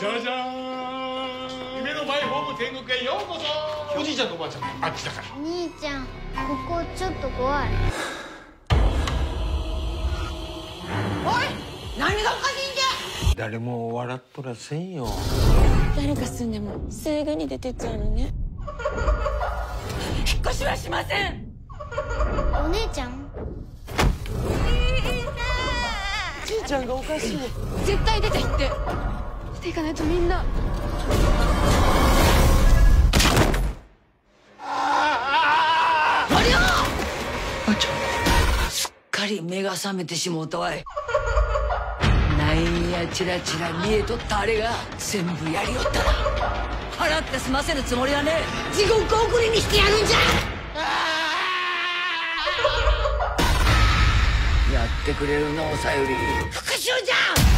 じゃじゃーん。夢のマイホーム天国へようこそ。おじいちゃんとおばあちゃん。あっちだから。兄ちゃんここちょっと怖い。おい何がおかしいんじゃ。誰も笑っとらせんよ。誰か住んでもすぐに出てっちゃうのね。引っ越しはしません。お姉ちゃん？じいちゃんがおかしい。絶対出て行って出ていかないとみんな。すっかり目が覚めてしもうたわい。なんやチラチラ見えとったあれが全部やりよったな。払って済ませるつもりはね地獄送りにしてやるんじゃ！やってくれるのさより。復讐じゃ